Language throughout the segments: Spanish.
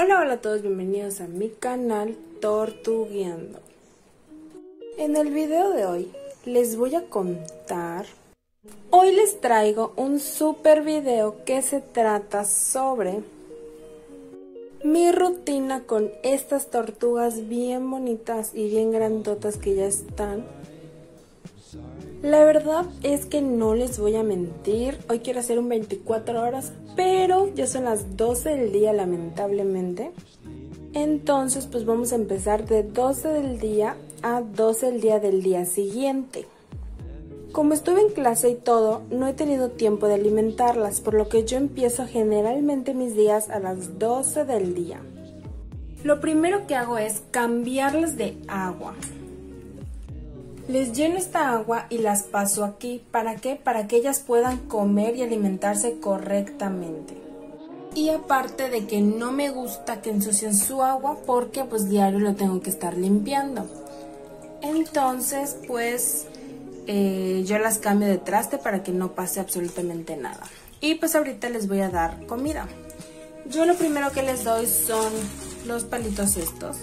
Hola, hola a todos, bienvenidos a mi canal Tortugueando. En el video de hoy les voy a contar, hoy les traigo un super video que se trata sobre mi rutina con estas tortugas bien bonitas y bien grandotas que ya están. La verdad es que no les voy a mentir, hoy quiero hacer un 24 horas, pero ya son las 12 del día lamentablemente. Entonces pues vamos a empezar de 12 del día a 12 del día del día siguiente. Como estuve en clase y todo, no he tenido tiempo de alimentarlas, por lo que yo empiezo generalmente mis días a las 12 del día. Lo primero que hago es cambiarlas de agua. Les lleno esta agua y las paso aquí. ¿Para qué? Para que ellas puedan comer y alimentarse correctamente. Y aparte de que no me gusta que ensucien su agua porque pues diario lo tengo que estar limpiando. Entonces pues eh, yo las cambio de traste para que no pase absolutamente nada. Y pues ahorita les voy a dar comida. Yo lo primero que les doy son los palitos estos.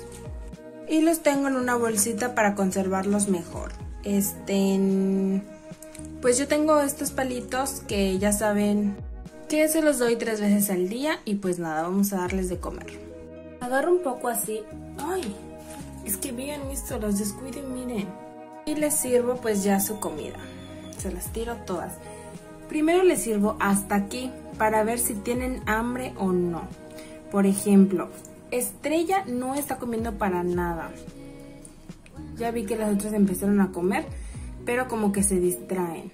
Y los tengo en una bolsita para conservarlos mejor. Este, pues yo tengo estos palitos que ya saben que se los doy tres veces al día y pues nada, vamos a darles de comer. Agarro un poco así. ¡Ay! Es que bien esto, los descuiden, miren y les sirvo pues ya su comida. Se las tiro todas. Primero les sirvo hasta aquí para ver si tienen hambre o no. Por ejemplo, Estrella no está comiendo para nada. Ya vi que las otras empezaron a comer, pero como que se distraen.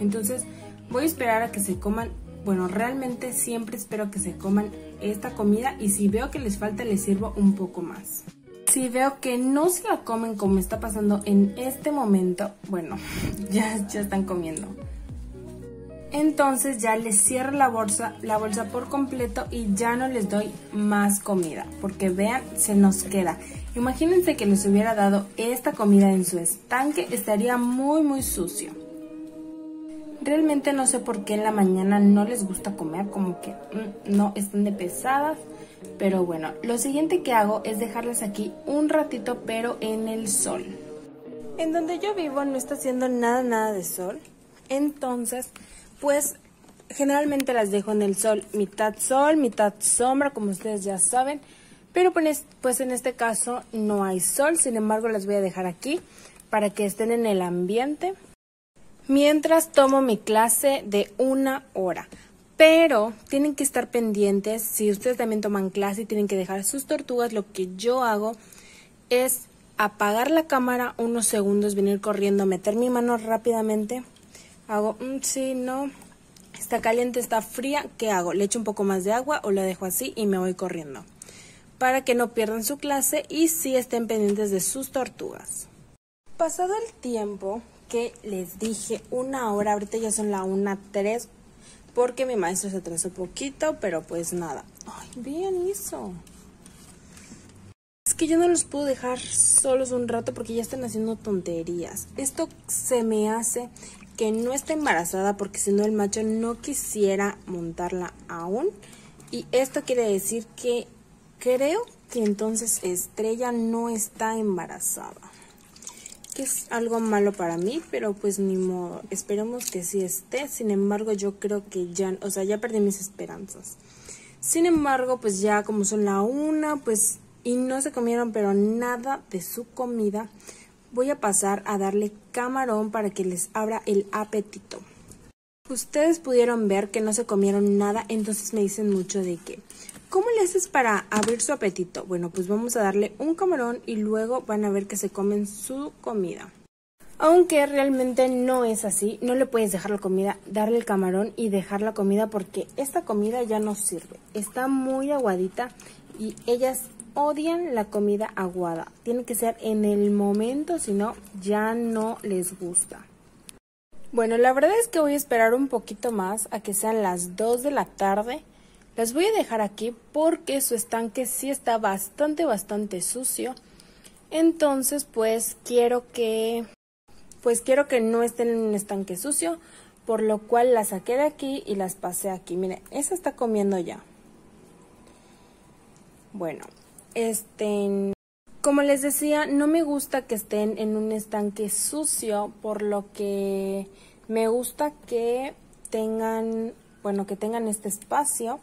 Entonces voy a esperar a que se coman. Bueno, realmente siempre espero que se coman esta comida y si veo que les falta les sirvo un poco más. Si veo que no se la comen como está pasando en este momento, bueno, ya, ya están comiendo. Entonces ya les cierro la bolsa, la bolsa por completo y ya no les doy más comida. Porque vean, se nos queda. Imagínense que les hubiera dado esta comida en su estanque, estaría muy muy sucio. Realmente no sé por qué en la mañana no les gusta comer, como que mm, no están de pesadas. Pero bueno, lo siguiente que hago es dejarlas aquí un ratito pero en el sol. En donde yo vivo no está haciendo nada, nada de sol. Entonces, pues generalmente las dejo en el sol, mitad sol, mitad sombra, como ustedes ya saben. Pero pues, pues en este caso no hay sol, sin embargo las voy a dejar aquí para que estén en el ambiente. Mientras tomo mi clase de una hora. Pero tienen que estar pendientes, si ustedes también toman clase y tienen que dejar sus tortugas, lo que yo hago es apagar la cámara unos segundos, venir corriendo, meter mi mano rápidamente. Hago, mm, sí, no, está caliente, está fría, ¿qué hago? Le echo un poco más de agua o la dejo así y me voy corriendo. Para que no pierdan su clase y sí estén pendientes de sus tortugas. Pasado el tiempo que les dije una hora, ahorita ya son la una tres porque mi maestro se atrasó poquito, pero pues nada. Ay, bien eso. Es que yo no los puedo dejar solos un rato porque ya están haciendo tonterías. Esto se me hace que no está embarazada porque si no el macho no quisiera montarla aún. Y esto quiere decir que creo que entonces Estrella no está embarazada que es algo malo para mí, pero pues ni modo, esperemos que sí esté, sin embargo yo creo que ya, o sea, ya perdí mis esperanzas. Sin embargo, pues ya como son la una, pues, y no se comieron pero nada de su comida, voy a pasar a darle camarón para que les abra el apetito. Ustedes pudieron ver que no se comieron nada, entonces me dicen mucho de que ¿Cómo le haces para abrir su apetito? Bueno, pues vamos a darle un camarón y luego van a ver que se comen su comida. Aunque realmente no es así, no le puedes dejar la comida, darle el camarón y dejar la comida porque esta comida ya no sirve. Está muy aguadita y ellas odian la comida aguada. Tiene que ser en el momento, si no, ya no les gusta. Bueno, la verdad es que voy a esperar un poquito más a que sean las 2 de la tarde las voy a dejar aquí porque su estanque sí está bastante, bastante sucio. Entonces, pues quiero que, pues quiero que no estén en un estanque sucio, por lo cual las saqué de aquí y las pasé aquí. Miren, esa está comiendo ya. Bueno, este, como les decía, no me gusta que estén en un estanque sucio, por lo que me gusta que tengan, bueno, que tengan este espacio,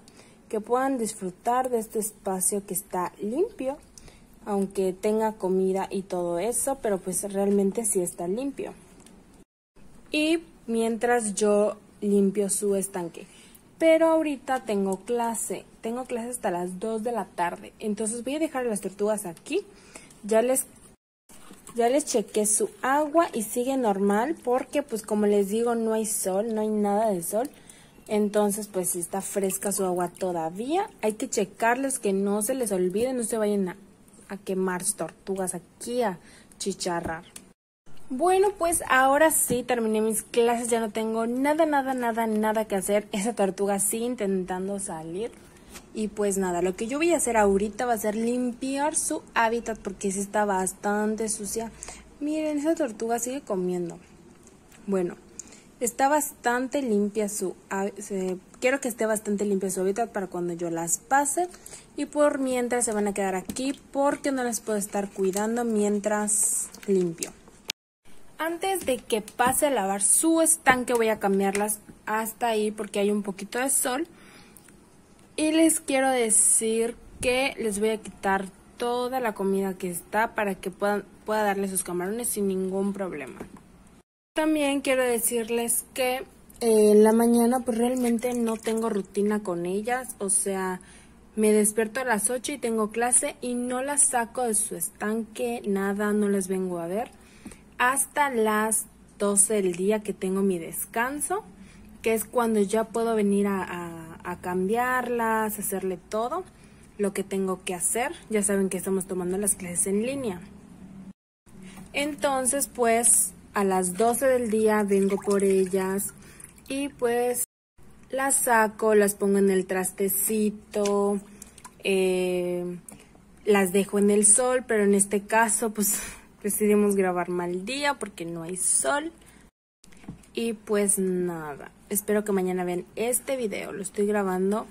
que puedan disfrutar de este espacio que está limpio, aunque tenga comida y todo eso, pero pues realmente sí está limpio. Y mientras yo limpio su estanque. Pero ahorita tengo clase, tengo clase hasta las 2 de la tarde. Entonces voy a dejar las tortugas aquí. Ya les ya les chequé su agua y sigue normal porque pues como les digo no hay sol, no hay nada de sol. Entonces pues está fresca su agua todavía. Hay que checarles que no se les olvide, no se vayan a, a quemar tortugas aquí a chicharrar. Bueno, pues ahora sí terminé mis clases, ya no tengo nada, nada, nada, nada que hacer. Esa tortuga sigue intentando salir. Y pues nada, lo que yo voy a hacer ahorita va a ser limpiar su hábitat porque sí está bastante sucia. Miren, esa tortuga sigue comiendo. Bueno, está bastante limpia su... quiero que esté bastante limpia su hábitat para cuando yo las pase. Y por mientras se van a quedar aquí porque no las puedo estar cuidando mientras limpio. Antes de que pase a lavar su estanque voy a cambiarlas hasta ahí porque hay un poquito de sol. Y les quiero decir que les voy a quitar toda la comida que está para que puedan, pueda darle sus camarones sin ningún problema. También quiero decirles que eh, en la mañana pues realmente no tengo rutina con ellas, o sea, me despierto a las 8 y tengo clase y no las saco de su estanque, nada, no les vengo a ver hasta las 12 del día que tengo mi descanso, que es cuando ya puedo venir a, a, cambiarlas, hacerle todo lo que tengo que hacer. Ya saben que estamos tomando las clases en línea. Entonces, pues a las 12 del día vengo por ellas y pues las saco, las pongo en el trastecito, eh, las dejo en el sol, pero en este caso pues Decidimos grabar mal día porque no hay sol. Y pues nada, espero que mañana vean este video. Lo estoy grabando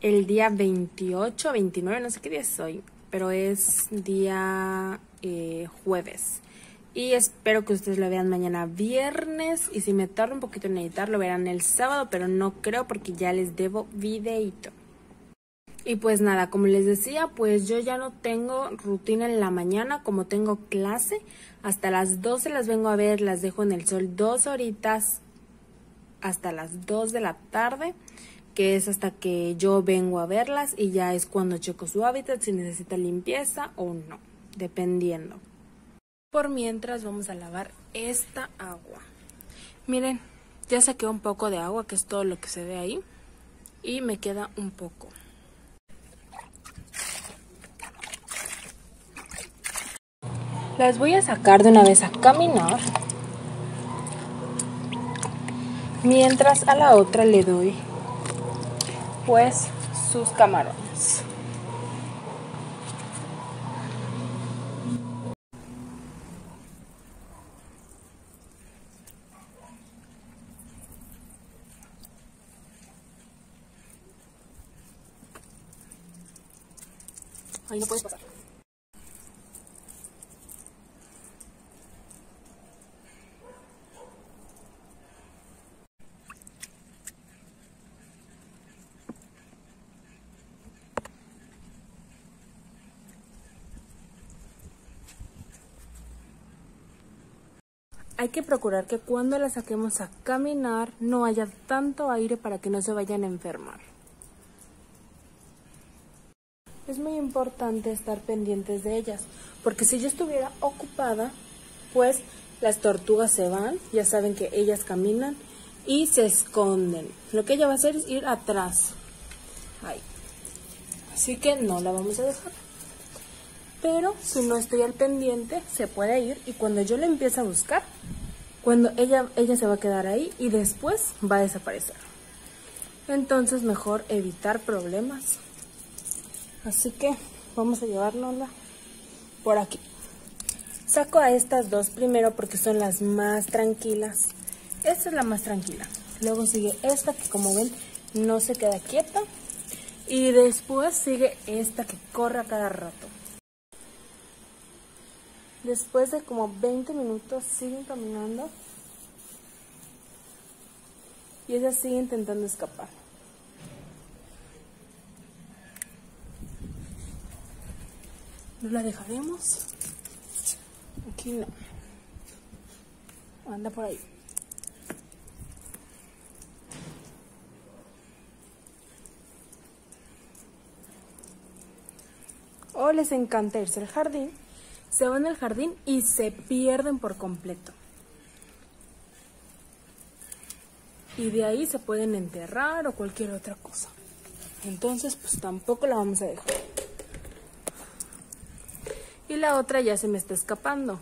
el día 28, 29, no sé qué día es hoy, pero es día eh, jueves. Y espero que ustedes lo vean mañana viernes. Y si me tardo un poquito en editar, lo verán el sábado, pero no creo porque ya les debo videito. Y pues nada, como les decía, pues yo ya no tengo rutina en la mañana, como tengo clase, hasta las 12 las vengo a ver, las dejo en el sol dos horitas hasta las 2 de la tarde, que es hasta que yo vengo a verlas y ya es cuando checo su hábitat, si necesita limpieza o no, dependiendo. Por mientras vamos a lavar esta agua. Miren, ya saqué un poco de agua, que es todo lo que se ve ahí, y me queda un poco. Las voy a sacar de una vez a caminar. Mientras a la otra le doy pues sus camarones. Ahí no puedes pasar. Hay que procurar que cuando las saquemos a caminar no haya tanto aire para que no se vayan a enfermar. Es muy importante estar pendientes de ellas, porque si yo estuviera ocupada, pues las tortugas se van, ya saben que ellas caminan y se esconden. Lo que ella va a hacer es ir atrás. Así que no la vamos a dejar. Pero si no estoy al pendiente, se puede ir y cuando yo la empiece a buscar, cuando ella, ella se va a quedar ahí y después va a desaparecer. Entonces mejor evitar problemas. Así que vamos a llevárnosla por aquí. Saco a estas dos primero porque son las más tranquilas. Esta es la más tranquila. Luego sigue esta que como ven no se queda quieta. Y después sigue esta que corre a cada rato. Después de como 20 minutos siguen caminando. Y ella sigue intentando escapar. ¿No la dejaremos? Aquí no. Anda por ahí. O les encanta irse al jardín, se van al jardín y se pierden por completo. Y de ahí se pueden enterrar o cualquier otra cosa. Entonces, pues tampoco la vamos a dejar. Y la otra ya se me está escapando.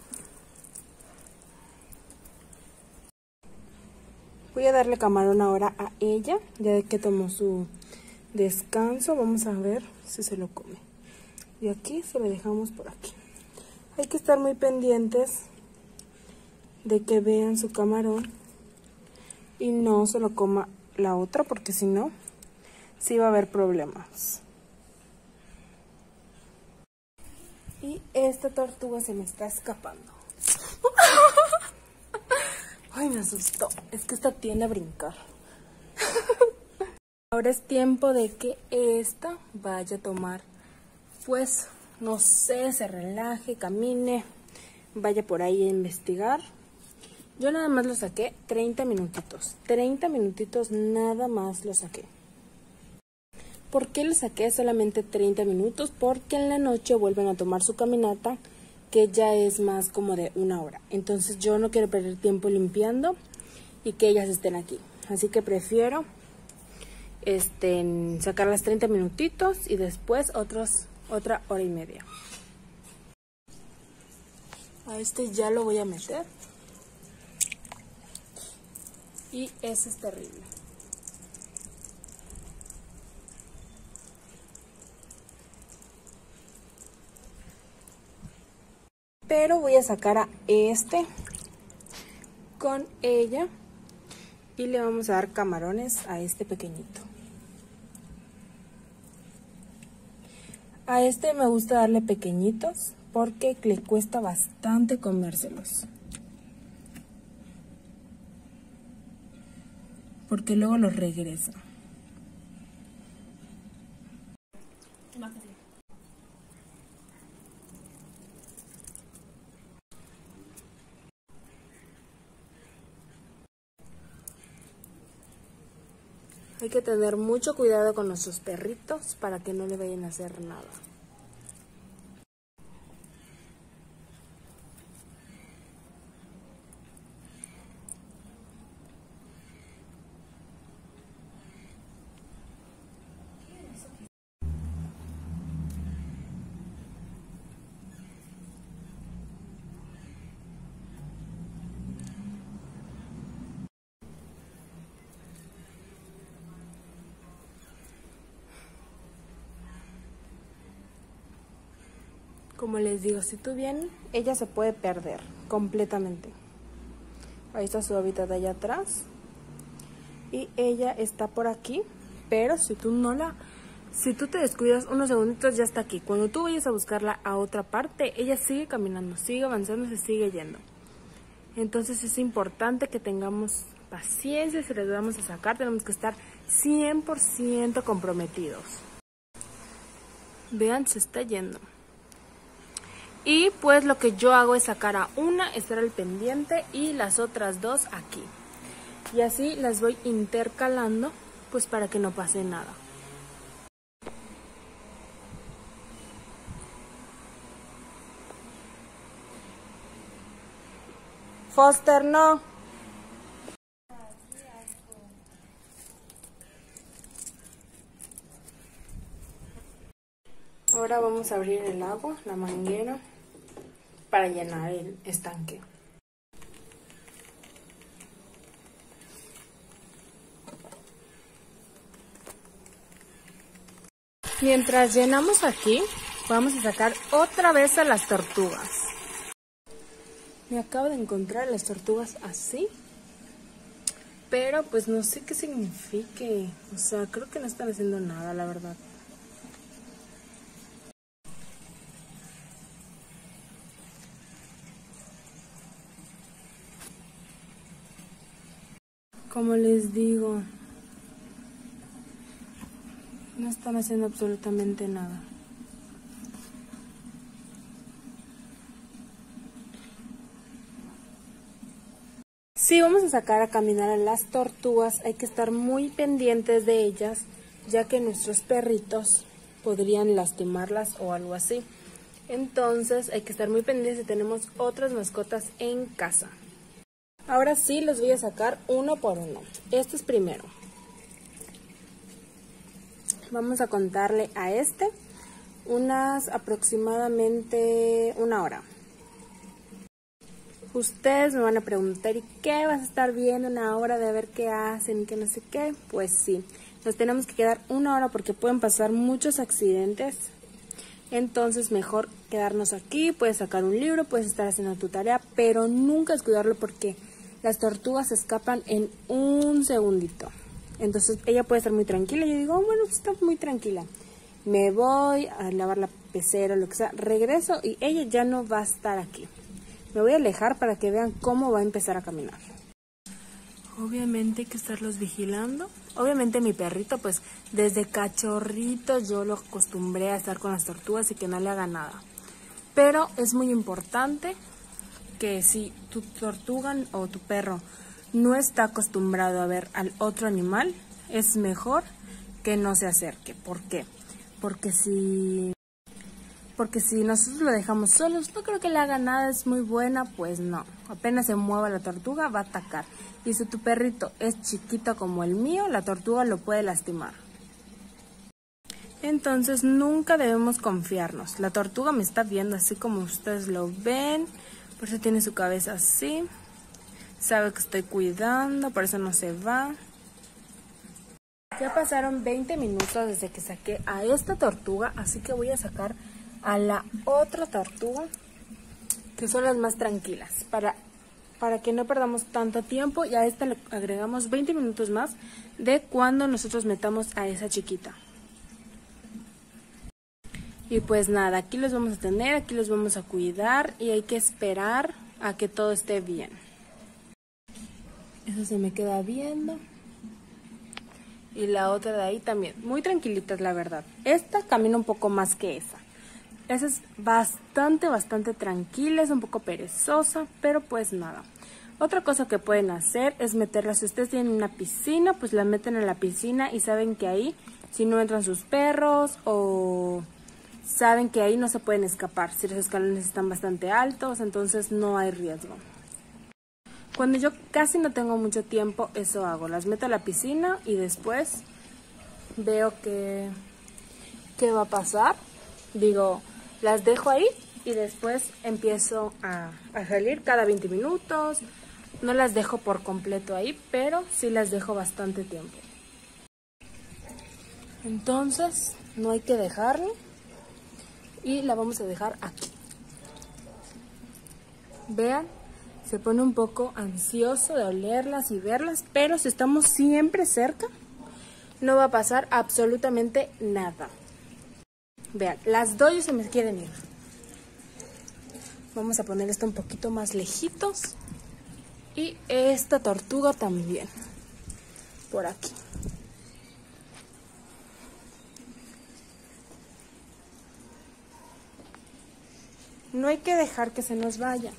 Voy a darle camarón ahora a ella, ya que tomó su descanso. Vamos a ver si se lo come. Y aquí se lo dejamos por aquí. Hay que estar muy pendientes de que vean su camarón y no se lo coma la otra porque si no, sí va a haber problemas. Y esta tortuga se me está escapando. Ay, me asustó. Es que esta tiende a brincar. Ahora es tiempo de que esta vaya a tomar, pues, no sé, se relaje, camine, vaya por ahí a investigar. Yo nada más lo saqué 30 minutitos. 30 minutitos nada más lo saqué. ¿Por qué lo saqué solamente 30 minutos? Porque en la noche vuelven a tomar su caminata que ya es más como de una hora. Entonces yo no quiero perder tiempo limpiando y que ellas estén aquí. Así que prefiero este, sacar las 30 minutitos y después otros, otra hora y media. A este ya lo voy a meter. Y ese es terrible. pero voy a sacar a este con ella y le vamos a dar camarones a este pequeñito. A este me gusta darle pequeñitos porque le cuesta bastante comérselos. Porque luego los regresa. Hay que tener mucho cuidado con nuestros perritos para que no le vayan a hacer nada. Como les digo, si tú vienes, ella se puede perder completamente. Ahí está su hábitat allá atrás. Y ella está por aquí, pero si tú no la... Si tú te descuidas unos segunditos ya está aquí. Cuando tú vayas a buscarla a otra parte, ella sigue caminando, sigue avanzando, se sigue yendo. Entonces es importante que tengamos paciencia, si les vamos a sacar, tenemos que estar 100% comprometidos. Vean, se está yendo. Y pues lo que yo hago es sacar a una, estar al pendiente y las otras dos aquí. Y así las voy intercalando pues para que no pase nada. Foster, no. Ahora vamos a abrir el agua, la manguera para llenar el estanque. Mientras llenamos aquí, vamos a sacar otra vez a las tortugas. Me acabo de encontrar las tortugas así, pero pues no sé qué signifique. O sea, creo que no están haciendo nada, la verdad. Como les digo, no están haciendo absolutamente nada. Si vamos a sacar a caminar a las tortugas, hay que estar muy pendientes de ellas, ya que nuestros perritos podrían lastimarlas o algo así. Entonces hay que estar muy pendientes si tenemos otras mascotas en casa. Ahora sí los voy a sacar uno por uno. Este es primero. Vamos a contarle a este unas aproximadamente una hora. Ustedes me van a preguntar, ¿y qué vas a estar viendo una hora de ver qué hacen qué no sé qué? Pues sí, nos tenemos que quedar una hora porque pueden pasar muchos accidentes. Entonces mejor quedarnos aquí, puedes sacar un libro, puedes estar haciendo tu tarea, pero nunca descuidarlo porque las tortugas escapan en un segundito. Entonces ella puede estar muy tranquila. Yo digo, oh, bueno, está muy tranquila. Me voy a lavar la pecera, lo que sea. Regreso y ella ya no va a estar aquí. Me voy a alejar para que vean cómo va a empezar a caminar. Obviamente hay que estarlos vigilando. Obviamente mi perrito, pues desde cachorrito yo lo acostumbré a estar con las tortugas y que no le haga nada. Pero es muy importante que si tu tortuga o tu perro no está acostumbrado a ver al otro animal, es mejor que no se acerque. ¿Por qué? Porque si porque si nosotros lo dejamos solos, no creo que le haga nada, es muy buena, pues no. Apenas se mueva la tortuga, va a atacar. Y si tu perrito es chiquito como el mío, la tortuga lo puede lastimar. Entonces nunca debemos confiarnos. La tortuga me está viendo así como ustedes lo ven. Por eso tiene su cabeza así. Sabe que estoy cuidando, por eso no se va. Ya pasaron 20 minutos desde que saqué a esta tortuga, así que voy a sacar a la otra tortuga, que son las más tranquilas, para, para que no perdamos tanto tiempo y a esta le agregamos 20 minutos más de cuando nosotros metamos a esa chiquita. Y pues nada, aquí los vamos a tener, aquí los vamos a cuidar y hay que esperar a que todo esté bien. Eso se me queda viendo. Y la otra de ahí también. Muy tranquilitas, la verdad. Esta camina un poco más que esa. Esa es bastante, bastante tranquila, es un poco perezosa, pero pues nada. Otra cosa que pueden hacer es meterla, si ustedes tienen una piscina, pues la meten en la piscina y saben que ahí, si no entran sus perros o saben que ahí no se pueden escapar, si los escalones están bastante altos, entonces no hay riesgo. Cuando yo casi no tengo mucho tiempo, eso hago, las meto a la piscina y después veo que qué va a pasar. Digo, las dejo ahí y después empiezo a, salir cada 20 minutos. No las dejo por completo ahí, pero sí las dejo bastante tiempo. Entonces, no hay que dejarlo. Y la vamos a dejar aquí. Vean, se pone un poco ansioso de olerlas y verlas, pero si estamos siempre cerca, no va a pasar absolutamente nada. Vean, las dos se me quieren ir. Vamos a poner esto un poquito más lejitos. Y esta tortuga también. Por aquí. No hay que dejar que se nos vaya.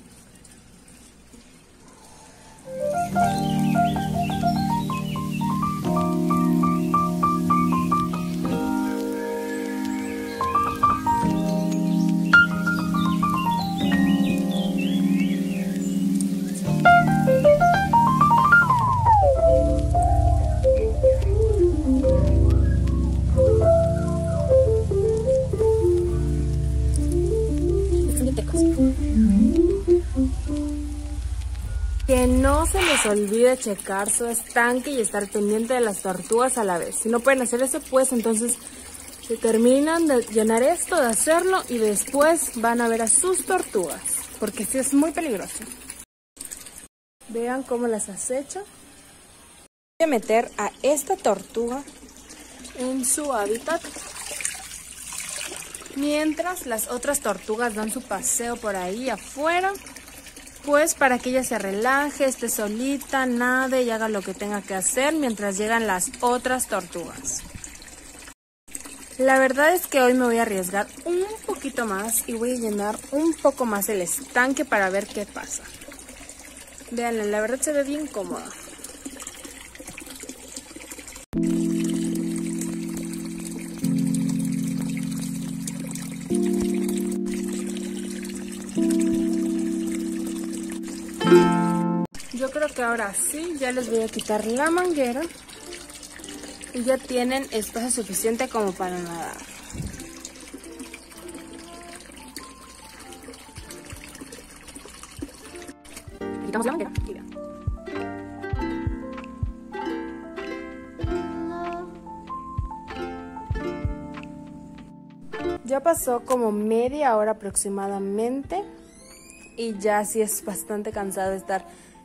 Olvide checar su estanque y estar pendiente de las tortugas a la vez. Si no pueden hacer eso, pues entonces se terminan de llenar esto, de hacerlo y después van a ver a sus tortugas. Porque sí es muy peligroso. Vean cómo las acecha. Voy a meter a esta tortuga en su hábitat mientras las otras tortugas dan su paseo por ahí afuera pues para que ella se relaje, esté solita, nade y haga lo que tenga que hacer mientras llegan las otras tortugas. La verdad es que hoy me voy a arriesgar un poquito más y voy a llenar un poco más el estanque para ver qué pasa. Vean, la verdad se ve bien cómoda. Ahora sí, ya les voy a quitar la manguera. Y ya tienen espacio suficiente como para nadar. Quitamos la manguera. Ya pasó como media hora aproximadamente. Y ya sí es bastante cansado de estar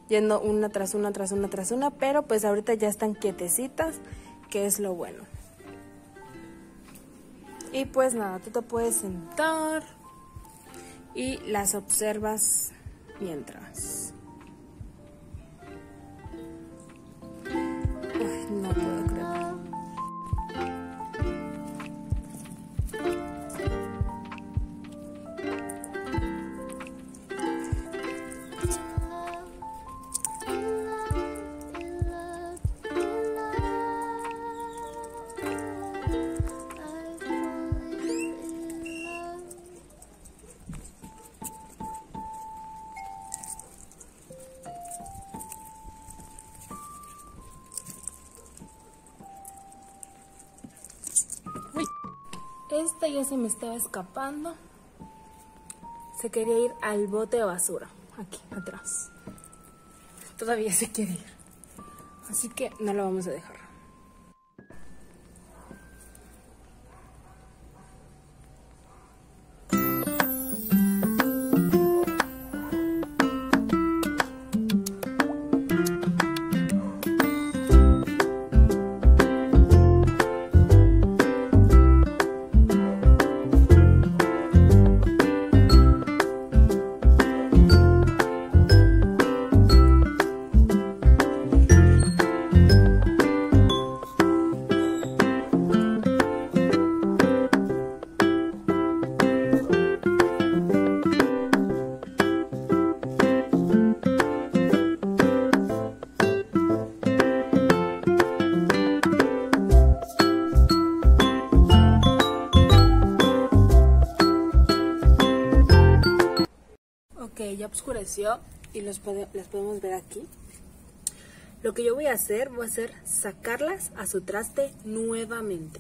yendo una tras una, tras una, tras una, pero pues ahorita ya están quietecitas que es lo bueno. Y pues nada, tú te puedes sentar y las observas mientras. no puedo se me estaba escapando. Se quería ir al bote de basura, aquí atrás. Todavía se quiere ir. Así que no lo vamos a dejar. Ya oscureció y los las podemos ver aquí. Lo que yo voy a hacer, voy a hacer sacarlas a su traste nuevamente.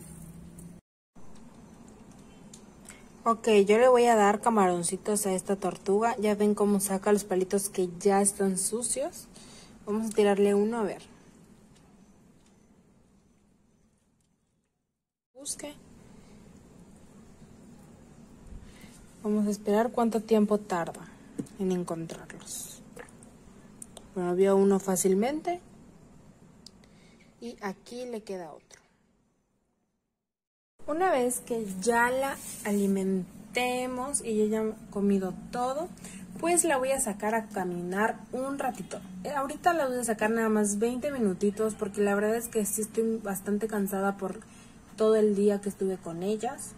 Ok, yo le voy a dar camaroncitos a esta tortuga. Ya ven cómo saca los palitos que ya están sucios. Vamos a tirarle uno a ver. Busque. Vamos a esperar cuánto tiempo tarda en encontrarlos. Bueno, vio uno fácilmente y aquí le queda otro. Una vez que ya la alimentemos y ella ha comido todo, pues la voy a sacar a caminar un ratito. Eh, ahorita la voy a sacar nada más 20 minutitos porque la verdad es que sí estoy bastante cansada por todo el día que estuve con ellas.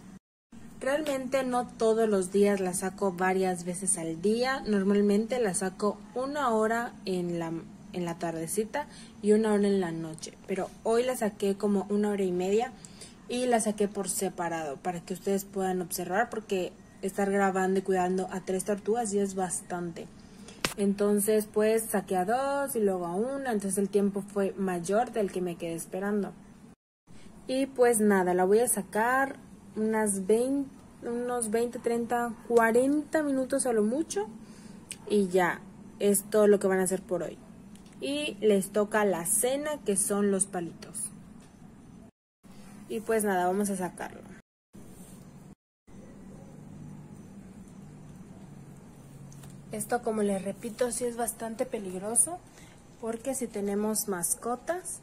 Realmente no todos los días la saco varias veces al día. Normalmente la saco una hora en la, en la tardecita y una hora en la noche. Pero hoy la saqué como una hora y media y la saqué por separado para que ustedes puedan observar porque estar grabando y cuidando a tres tortugas ya es bastante. Entonces pues saqué a dos y luego a una, entonces el tiempo fue mayor del que me quedé esperando. Y pues nada, la voy a sacar unas 20, unos 20, 30, 40 minutos a lo mucho. Y ya, es todo lo que van a hacer por hoy. Y les toca la cena, que son los palitos. Y pues nada, vamos a sacarlo. Esto, como les repito, sí es bastante peligroso porque si tenemos mascotas,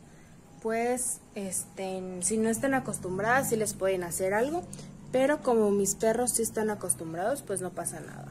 pues este, si no están acostumbradas, sí les pueden hacer algo, pero como mis perros sí están acostumbrados, pues no pasa nada.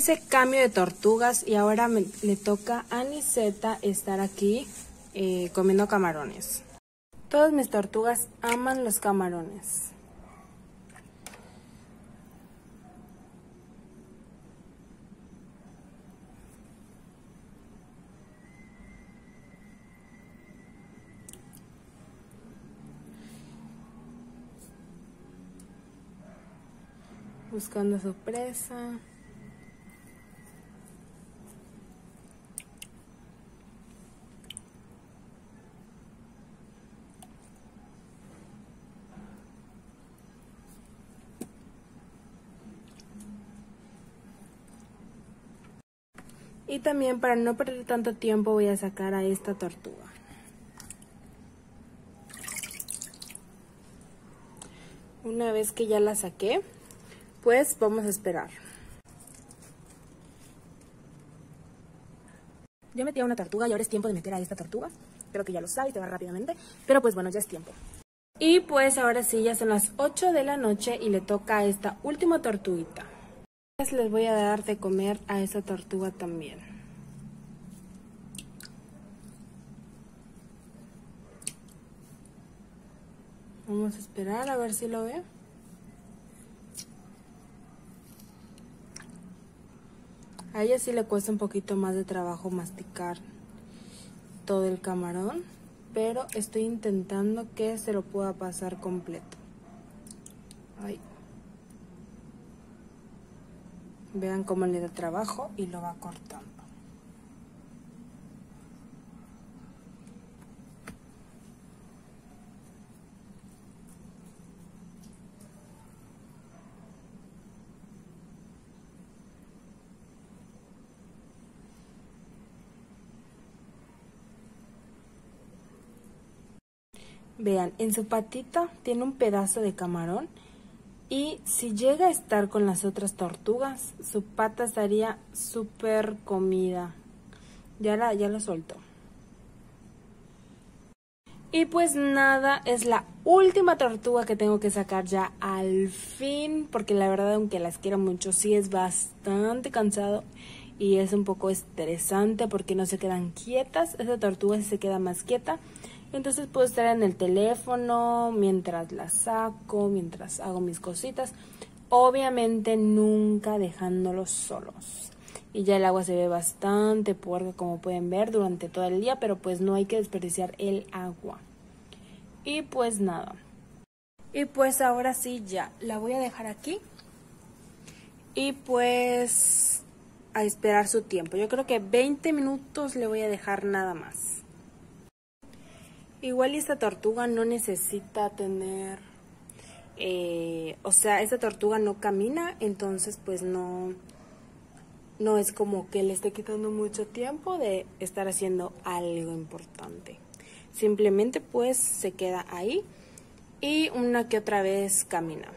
Hice cambio de tortugas y ahora me, le toca a Niseta estar aquí eh, comiendo camarones. Todas mis tortugas aman los camarones. Buscando su presa. Y también para no perder tanto tiempo voy a sacar a esta tortuga. Una vez que ya la saqué, pues vamos a esperar. Ya metí a una tortuga y ahora es tiempo de meter a esta tortuga. Espero que ya lo sabe y te va rápidamente. Pero pues bueno, ya es tiempo. Y pues ahora sí, ya son las 8 de la noche y le toca a esta última tortuguita les voy a dar de comer a esa tortuga también. Vamos a esperar a ver si lo ve. A ella sí le cuesta un poquito más de trabajo masticar todo el camarón, pero estoy intentando que se lo pueda pasar completo. Ay. Vean cómo le da trabajo y lo va cortando. Vean, en su patita tiene un pedazo de camarón y si llega a estar con las otras tortugas, su pata estaría súper comida. Ya la, ya lo soltó. Y pues nada, es la última tortuga que tengo que sacar ya al fin, porque la verdad, aunque las quiero mucho, sí es bastante cansado y es un poco estresante porque no se quedan quietas. Esa tortuga se queda más quieta entonces puedo estar en el teléfono mientras la saco, mientras hago mis cositas. Obviamente nunca dejándolos solos. Y ya el agua se ve bastante puerca como pueden ver durante todo el día, pero pues no hay que desperdiciar el agua. Y pues nada. Y pues ahora sí ya, la voy a dejar aquí. Y pues a esperar su tiempo. Yo creo que 20 minutos le voy a dejar nada más. Igual esta tortuga no necesita tener, eh, o sea, esta tortuga no camina, entonces pues no, no es como que le esté quitando mucho tiempo de estar haciendo algo importante. Simplemente pues se queda ahí y una que otra vez camina.